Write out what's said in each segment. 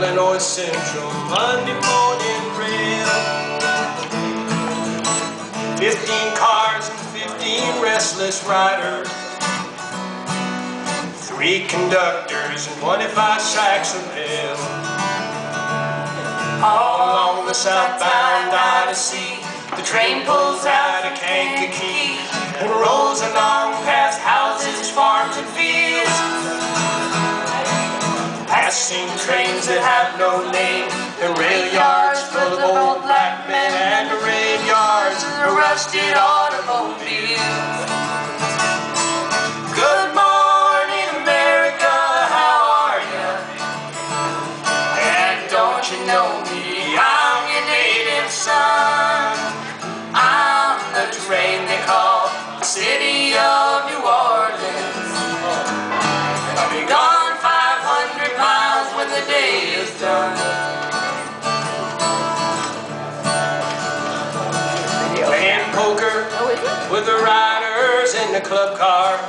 Illinois Central Monday morning rail. Fifteen cars and fifteen restless riders. Three conductors and twenty-five sacks of mail. All along the southbound Odyssey, the train pulls out of Kankakee and rolls along past Trains that have no name, and rail yards full of old black men, and the rail yards of rusted automobiles. Good morning, America, how are ya? And don't you know me? I'm your native son. I'm the train they call the city with the riders in the club car.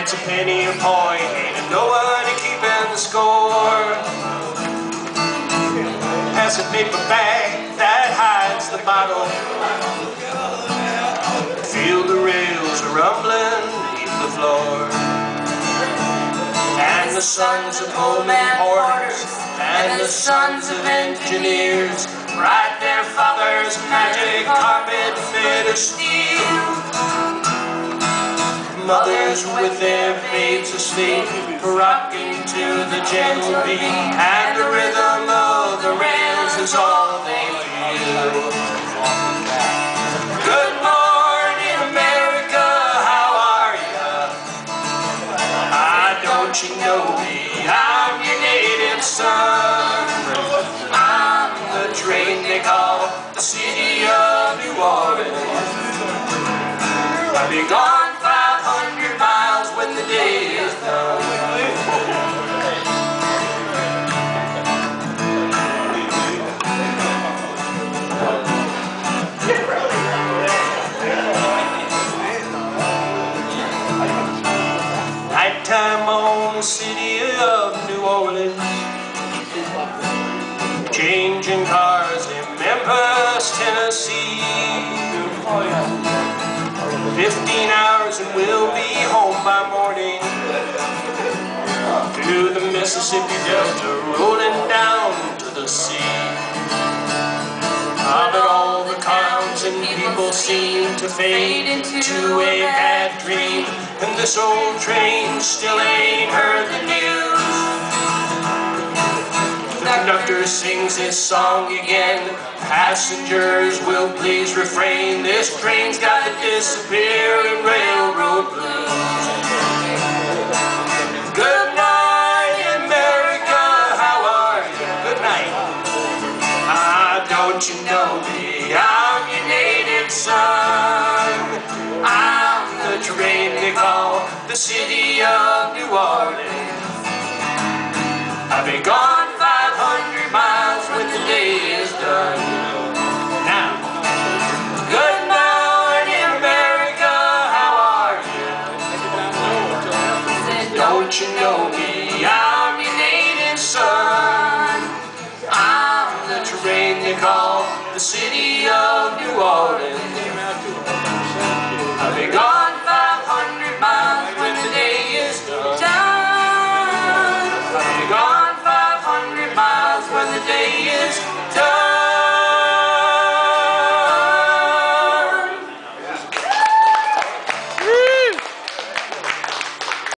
It's a penny a point, ain't no one keeping the score. Pass a paper bag that hides the bottle. Feel the rails rumbling beneath the floor. And the sons of Pullman porters and the sons of engineers ride their father's magic carpet made of steel. Mothers with their babes asleep, rocking to the gentle beat, and the rhythm of the rails is all they feel. Good morning, America, how are ya? Ah, don't you know me? I'm your native son. Call the city of New Orleans. I'll be gone 500 miles when the day is done. Nighttime on the city of New Orleans. Changing cars Memphis, Tennessee. Fifteen hours and we'll be home by morning. Through the Mississippi Delta, rolling down to the sea. Ah, but all the clowns and people seem to fade into a bad dream. And this old train still ain't heard the news. Conductor sings his song again. Passengers will please refrain. This train's got to disappear in railroad blues. Good night, America. How are you? Good night. Ah, don't you know me? I'm your native son. I'm the train they call the city of New Orleans. I'll be gone the city of